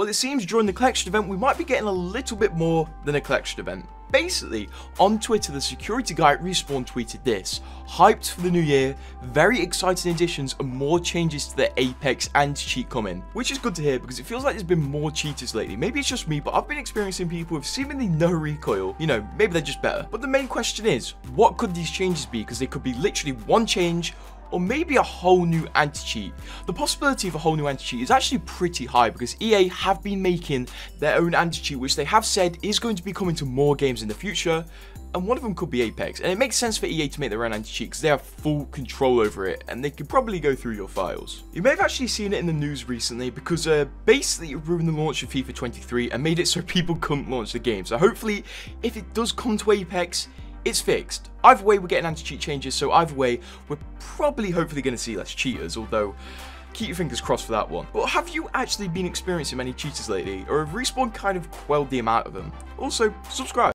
Well, it seems during the collection event we might be getting a little bit more than a collection event. Basically, on Twitter, the security guy at Respawn tweeted this Hyped for the new year, very exciting additions and more changes to the Apex anti-cheat coming. Which is good to hear because it feels like there's been more cheaters lately. Maybe it's just me, but I've been experiencing people with seemingly no recoil. You know, maybe they're just better. But the main question is, what could these changes be? Because they could be literally one change or maybe a whole new anti-cheat. The possibility of a whole new anti-cheat is actually pretty high because EA have been making their own anti-cheat which they have said is going to be coming to more games in the future and one of them could be Apex. And it makes sense for EA to make their own anti-cheat because they have full control over it and they could probably go through your files. You may have actually seen it in the news recently because uh, basically it ruined the launch of FIFA 23 and made it so people couldn't launch the game. So hopefully if it does come to Apex, it's fixed. Either way, we're getting anti-cheat changes, so either way, we're probably hopefully going to see less cheaters, although keep your fingers crossed for that one. But have you actually been experiencing many cheaters lately, or have Respawn kind of quelled the amount of them? Also, subscribe.